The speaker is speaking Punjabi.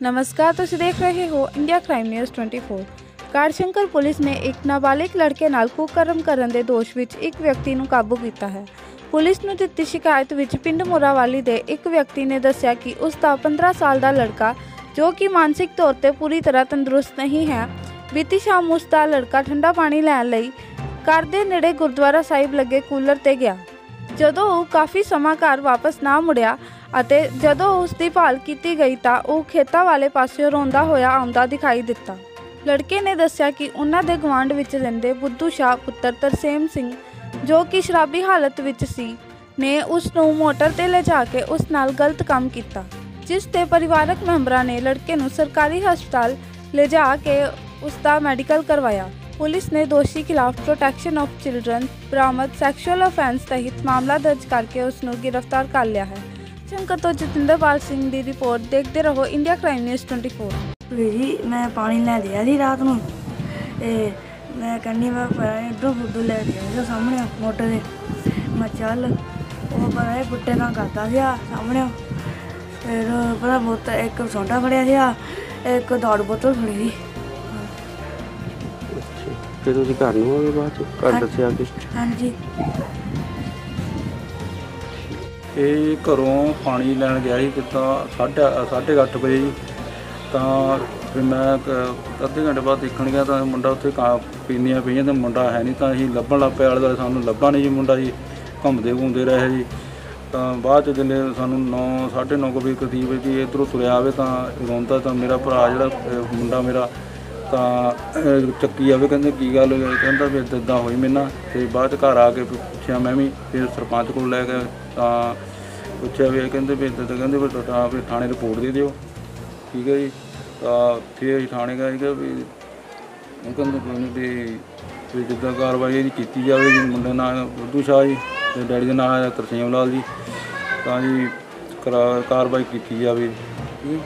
नमस्कार ਤੁਸੀਂ ਦੇਖ ਰਹੇ ਹੋ ਇੰਡੀਆ ਕ੍ਰਾਈਮ ਨਿਊਜ਼ 24 ਕਾਰਸ਼ੰਕਰ ਪੁਲਿਸ ਨੇ ਇੱਕ ਨਾਬਾਲਿਗ ਲੜਕੇ ਨਾਲ ਕੁਕਰਮ ਕਰਨ ਦੇ ਦੋਸ਼ ਵਿੱਚ ਇੱਕ ਵਿਅਕਤੀ ਨੂੰ ਕਾਬੂ ਕੀਤਾ ਹੈ ਪੁਲਿਸ ਨੂੰ ਦਿੱਤੀ ਸ਼ਿਕਾਇਤ ਵਿੱਚ ਪਿੰਡ ਮੋਰਾਵਾਲੀ ਦੇ ਇੱਕ ਵਿਅਕਤੀ ਨੇ ਦੱਸਿਆ ਕਿ ਉਸ ਦਾ 15 ਸਾਲ ਦਾ ਲੜਕਾ ਜੋ ਕਿ ਮਾਨਸਿਕ ਤੌਰ ਤੇ ਪੂਰੀ ਤਰ੍ਹਾਂ ਤੰਦਰੁਸਤ ਨਹੀਂ ਹੈ ਬੀਤੀ ਸ਼ਾਮ ਉਸ ਦਾ ਲੜਕਾ ਠੰਡਾ ਪਾਣੀ ਲੈਣ ਲਈ ਘਰ ਦੇ ਨੇੜੇ ਗੁਰਦੁਆਰਾ ਸਾਹਿਬ ਲੱਗੇ ਕੂਲਰ ਤੇ ਗਿਆ ਜਦੋਂ ਉਹ ਕਾਫੀ ਸਮਾਂ ਘਰ ਵਾਪਸ ਨਾ ਮੁੜਿਆ ਅਤੇ ਜਦੋਂ ਉਸ ਦੀ ਭਾਲ ਕੀਤੀ ਗਈ ਤਾਂ ਉਹ ਖੇਤਾਂ ਵਾਲੇ ਪਾਸਿਓਂ ਰੋਂਦਾ ਹੋਇਆ ਆਉਂਦਾ ਦਿਖਾਈ ਦਿੱਤਾ। ਲੜਕੇ ਨੇ ਦੱਸਿਆ ਕਿ ਉਹਨਾਂ ਦੇ ਗਵਾਂਢ ਵਿੱਚ ਰਹਿੰਦੇ ਬੁੱਧੂ ਸ਼ਾਹ ਪੁੱਤਰ ਤਰਸੇਮ ਸਿੰਘ, ਜੋ ਕਿ ਸ਼ਰਾਬੀ ਹਾਲਤ ਵਿੱਚ ਸੀ, ਨੇ ਉਸ ਨੂੰ ਮੋਟਰ ਤੇ ਲਿਜਾ ਕੇ ਉਸ ਨਾਲ ਗਲਤ ਕੰਮ ਕੀਤਾ, ਜਿਸ ਤੇ ਪਰਿਵਾਰਕ ਮੈਂਬਰਾਂ ਨੇ ਲੜਕੇ ਨੂੰ ਸਰਕਾਰੀ ਹਸਪਤਾਲ ਲਿਜਾ ਕੇ ਉਸ ਦਾ ਮੈਡੀਕਲ ਕਰਵਾਇਆ। ਪੁਲਿਸ ਨੇ ਦੋਸ਼ੀ ਖਿਲਾਫ ਪ੍ਰੋਟੈਕਸ਼ਨ ਆਫ ਚਿਲਡਰਨ ਬਰਾਮਦ ਸੈਕਸ਼ੂਅਲ ਅਫੈਂਸ ਤਹਿਤ ਮਾਮਲਾ ਦਰਜ ਕਰਕੇ ਉਸ ਨੂੰ ਗ੍ਰਿਫਤਾਰ ਕਰ ਲਿਆ ਹੈ। ਸ਼ੰਕਰ ਤੋਂ ਜਤਿੰਦਰਪਾਲ ਸਿੰਘ ਦੀ ਰਿਪੋਰਟ ਦੇਖਦੇ ਰਹੋ ਇੰਡੀਆ ਕ੍ਰਾਈਮ ਨਿਊਜ਼ 24 ਵੀਰ ਜੀ ਮੈਂ ਪਾਣੀ ਲੈ ਦਿਆ ਸੀ ਰਾਤ ਨੂੰ ਤੇ ਮੈਂ ਕਹਿੰਦੀ ਮੈਂ ਇਧਰੋਂ ਫੁੱਦੂ ਲੈ ਦਿਆ ਸੀ ਸਾਹਮਣੇ ਮੋਟਰ ਦੇ। ਮੈਂ ਚੱਲ ਉਹ ਇਹ ਬੁੱਟੇ ਨਾਲ ਕਰਦਾ ਸੀ ਆ ਸਾਹਮਣੇ। ਫਿਰ ਪਤਾ ਬੋਤਲ ਇੱਕ ਸੋਡਾ ਫੜਿਆ ਸੀ ਆ ਇੱਕ ਦੌੜ ਬੋਤਲ ਫੜੀ ਸੀ। ਅੱਛਾ ਫਿਰ ਤੁਸੀਂ ਘਰ ਨੂੰ ਬਾਅਦ ਚ? ਘਰ। ਦੱਸਿਆ ਕਿ ਹਾਂਜੀ। ਇਹ ਘਰੋਂ ਪਾਣੀ ਲੈਣ ਗਿਆ ਸੀ ਕਿਤਾ ਸਾਢੇ ਸਾਢੇ ਅੱਠ ਵਜੇ ਜੀ। ਤਾਂ ਫਿਰ ਮੈਂ ਕ- ਅੱਧੇ ਘੰਟੇ ਬਾਅਦ ਦੇਖਣ ਗਿਆ ਤਾਂ ਮੁੰਡਾ ਉੱਥੇ ਕਾ ਪੀਂਦੀਆਂ ਪਈਆਂ ਤੇ ਮੁੰਡਾ ਹੈ ਨਹੀਂ ਤਾਂ ਅਸੀਂ ਲੱਭਣ ਲੱਗ ਪਏ। ਆਲੇ ਦੁਆਲੇ ਸਾਨੂੰ ਲੱਭਾ ਨਹੀਂ ਜੀ ਮੁੰਡਾ ਜੀ ਘੁੰਮਦੇ ਘੁੰਮਦੇ ਰਹੇ ਜੀ। ਤਾਂ ਬਾਅਦ ਚ ਜਦੋਂ ਸਾਨੂੰ 9 9:30 ਵਜੇ ਕਰੀਬ ਜੀ ਇਧਰੋਂ ਤੁਰਿਆ ਆਵੇ ਤਾਂ ਰੋਂਦਾ ਤਾਂ ਮੇਰਾ ਭਰਾ ਜਿਹੜਾ ਅਹ, ਮੁੰਡਾ ਮੇਰਾ ਤਾਂ ਅਹ, ਚੱਕੀ ਆਵੇ ਕਹਿੰਦੇ ਕੀ ਗੱਲ ਹੋਈ? ਕਹਿੰਦਾ ਵੀ ਏਦਾਂ ਹੋਈ ਮੇਰੇ ਨਾਲ। ਤੇ ਬਾਅਦ ਚ ਘਰ ਆ ਕੇ ਪੁੱਛਿਆ ਮੈਂ ਵੀ ਫਿਰ ਸਰਪੰਚ ਕੋਲ ਲੈ ਕੇ ਤਾਂ ਪੁੱਛਿਆ ਵੀ ਇਹ ਕਹਿੰਦੇ ਵੀ ਇੱਦਾਂ ਤਾਂ ਕਹਿੰਦੇ ਵੀ ਤੁਹਾਡਾ ਵੀ ਥਾਣੇ ਰਿਪੋਰਟ ਦੇ ਦਿਓ। ਠੀਕ ਹੈ ਜੀ। ਤਾਂ ਫਿਰ ਅਸੀਂ ਥਾਣੇ ਗਏ ਸੀਗੇ ਵੀ ਉਹ ਕਹਿੰਦੇ ਕੋਈ ਨਹੀਂ ਵੀ ਵੀ ਜਿੱਦਾਂ ਕਾਰਵਾਈ ਇਹਦੀ ਕੀਤੀ ਜਾਵੇ ਜੀ, ਮੁੰਡੇ ਨਾਲ ਬੁੱਧੂ ਸ਼ਾਹ ਜੀ ਤੇ ਡੈਡੀ ਦਾ ਨਾਮ ਹੈ ਤਰਸੇਮ ਲਾਲ ਜੀ। ਤਾਂ ਜੀ ਕਰਾ- ਕਾਰਵਾਈ ਕੀਤੀ ਜਾਵੇ। ਜੀ